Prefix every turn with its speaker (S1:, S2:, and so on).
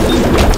S1: Let's go.